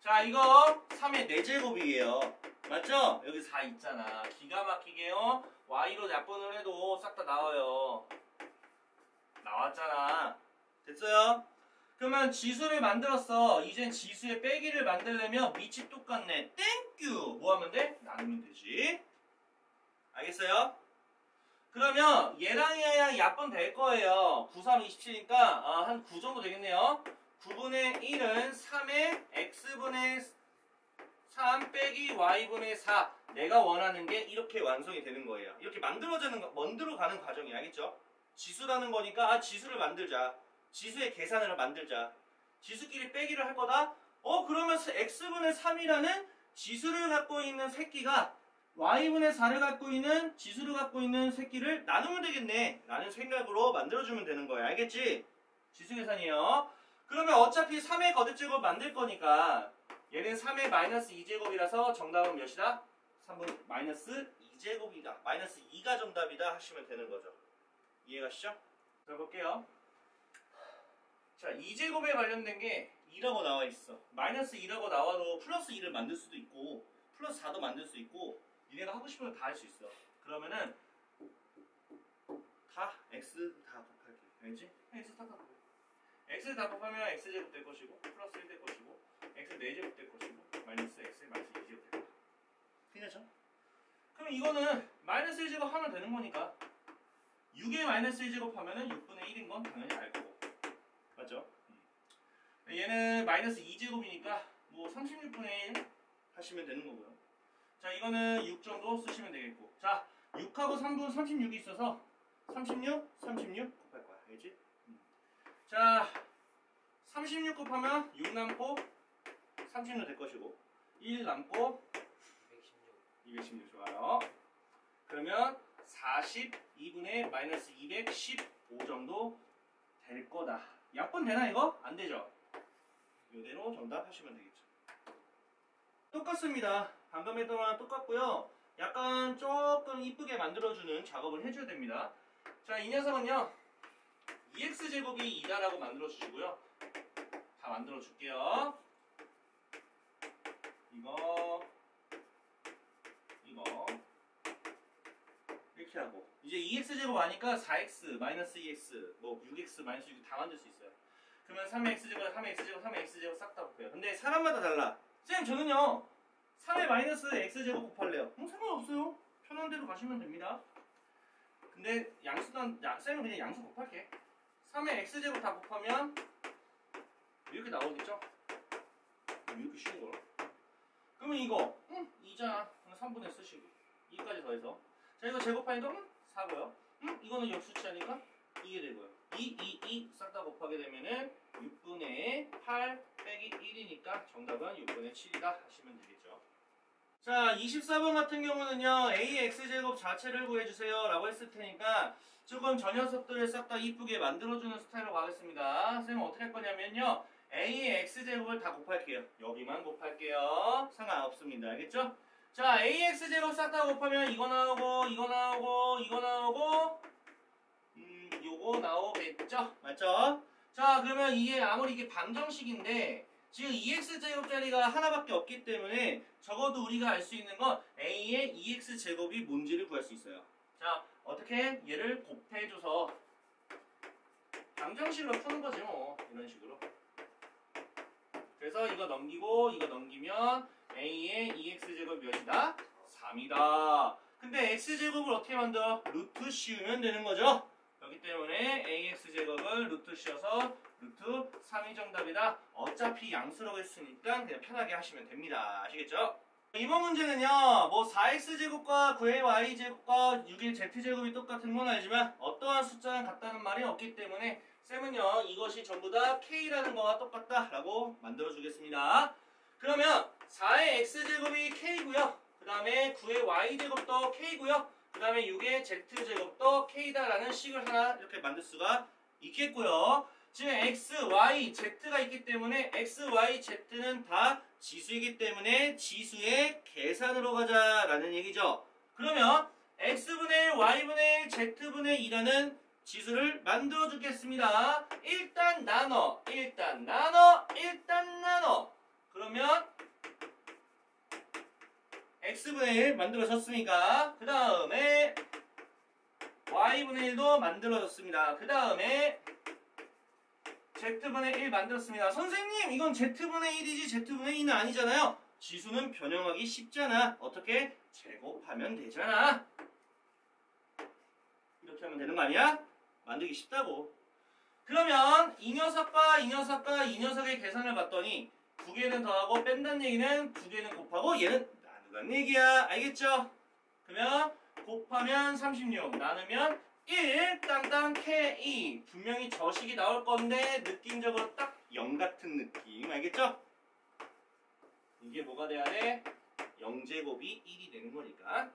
A: 자, 이거 3의 4제곱이에요. 맞죠? 여기 4 있잖아. 기가 막히게요. y로 약분을 해도 싹 다 나와요. 나왔잖아. 됐어요? 그러면 지수를 만들었어. 이젠 지수의 빼기를 만들려면 밑이 똑같네. Thank you! 뭐 하면 돼? 나누면 되지. 알겠어요? 그러면 얘랑 얘랑 약분 될 거예요. 9, 3, 27이니까 한9 정도 되겠네요. 9분의 1은 3의 x분의 3 빼기 y분의 4 내가 원하는 게 이렇게 완성이 되는 거예요. 이렇게 만들어지는 거, 만들어가는 과정이 알겠죠? 지수라는 거니까 아 지수를 만들자. 지수의 계산을 만들자. 지수끼리 빼기를 할 거다. 어 그러면 x분의 3이라는 지수를 갖고 있는 새끼가 y분의 4를 갖고 있는 지수를 갖고 있는 새끼를 나누면 되겠네. 라는 생각으로 만들어주면 되는 거예요. 알겠지? 지수 계산이에요. 그러면 어차피 3의 거듭제곱 만들 거니까 얘는 3의 마이너스 2제곱이라서 정답은 몇이다? 3분 마이너스 2제곱이다. 마이너스 2가 정답이다 하시면 되는 거죠. 이해가시죠? 자 볼게요. 자 2제곱에 관련된 게 2라고 나와 있어. 마이너스 2라고 나와도 플러스 2를 만들 수도 있고 플러스 4도 만들 수 있고 니네가 하고 싶은 거 다 할 수 있어. 그러면은 다 x 다 곱할게. 알지? x 다 곱해. x 다 곱하면 x 제곱 될 것이고 플러스 1 될 것이고 x 4제곱 될 것이고 마이너스 x 마이너스 2제곱 될 거야. 괜찮죠? 그럼 이거는 마이너스 1제곱 하면 되는 거니까 6의 마이너스 1제곱 하면은 6분의 1인 건 당연히 알 거고 맞죠? 얘는 마이너스 2제곱이니까 뭐 36분의 1 하시면 되는 거고요. 자, 이거는 6 정도 쓰시면 되겠고. 자, 6하고 3분 36이 있어서 36, 36 곱할 거야. 알겠지? 음. 자, 36 곱하면 6 남고 36 될 것이고 1 남고 216 좋아요. 그러면 42분의 마이너스 215 정도 될 거다. 약분 되나 이거? 안 되죠? 이대로 정답 하시면 되겠죠. 똑같습니다. 방금 했던 거랑 똑같고요. 약간 조금 이쁘게 만들어주는 작업을 해줘야 됩니다. 자, 이 녀석은요. 2x제곱이 2다라고 만들어주시고요. 다 만들어줄게요. 이거 이거 이렇게 하고 이제 2x제곱 아니까 4x 마이너스 2x 뭐 6x 마이너스 6 다 만들 수 있어요 그러면 3x제곱 3x제곱 3x제곱 싹다 곱해요 근데 사람마다 달라 쌤 저는요 3의 마이너스 x제곱 곱할래요. 뭐 상관없어요. 편한 대로 가시면 됩니다. 근데 양수단 야, 쌤은 그냥 양수 곱할게. 3의 x제곱 다 곱하면 이렇게 나오겠죠? 이렇게 쉬운 거로 그러면 이거 응 2잖아 3분의 쓰시고 2까지 더해서. 자 이거 제곱하니까 음, 4고요. 음, 이거는 역수치하니까 이게 되고요. 2, 2, 2 싹 다 곱하게 되면은 6분의 8 빼기 1이니까 정답은 6분의 7이다 하시면 되겠죠 자 24번 같은 경우는요 AX제곱 자체를 구해주세요 라고 했을 테니까 조금 저 녀석들을 싹 다 이쁘게 만들어주는 스타일로 가겠습니다 선생님 어떻게 할 거냐면요 A의 X제곱을 다 곱할게요 여기만 곱할게요 상관없습니다 알겠죠? 자, AX제곱 싹 다 곱하면 이거 나오고, 이거 나오고, 이거 나오고, 음, 요거 나오겠죠? 맞죠? 자, 그러면 이게 아무리 이게 방정식인데, 지금 2x제곱짜리가 하나밖에 없기 때문에 적어도 우리가 알 수 있는 건 a의 2x제곱이 뭔지를 구할 수 있어요. 자, 어떻게 얘를 곱해줘서 방정식으로 푸는 거지 뭐, 이런 식으로. 그래서 이거 넘기고, 이거 넘기면 a의 2x제곱 몇이다? 3이다. 근데 x제곱을 어떻게 만들어? 루트 씌우면 되는 거죠? 그렇기 때문에 ax제곱을 루트 씌워서 루트 3이 정답이다. 어차피 양수라고 했으니까 그냥 편하게 하시면 됩니다. 아시겠죠? 이번 문제는요, 뭐 4x제곱과 9의 y제곱과 6의 z제곱이 똑같은 건 알지만 어떠한 숫자는 같다는 말이 없기 때문에 쌤은요, 이것이 전부 다 k라는 거와 똑같다라고 만들어주겠습니다. 그러면 4의 x제곱이 k고요. 그 다음에 9의 y제곱도 k고요. 그 다음에 6의 z제곱도 k다라는 식을 하나 이렇게 만들 수가 있겠고요. 지금 x, y, z가 있기 때문에 x, y, z는 다 지수이기 때문에 지수의 계산으로 가자라는 얘기죠. 그러면 x분의 1, y분의 1, z분의 2라는 지수를 만들어 주겠습니다. 일단 나눠, 일단 나눠, 일단 나눠. 그러면 x분의 1 만들어졌으니까 그 다음에 y분의 1도 만들어졌습니다. 그 다음에 z분의 1 만들었습니다. 선생님 이건 z분의 1이지 z분의 2는 아니잖아요. 지수는 변형하기 쉽잖아. 어떻게? 제곱하면 되잖아. 이렇게 하면 되는 거 아니야? 만들기 쉽다고. 그러면 이 녀석과 이 녀석과 이 녀석의 계산을 봤더니 두 개는 더하고 뺀다는 얘기는 두 개는 곱하고 얘는 나누라는 얘기야. 알겠죠? 그러면 곱하면 36 나누면 1 땅땅 K 분명히 저식이 나올 건데 느낌적으로 딱 0 같은 느낌 알겠죠? 이게 뭐가 돼야 돼? 0제곱이 1이 되는 거니까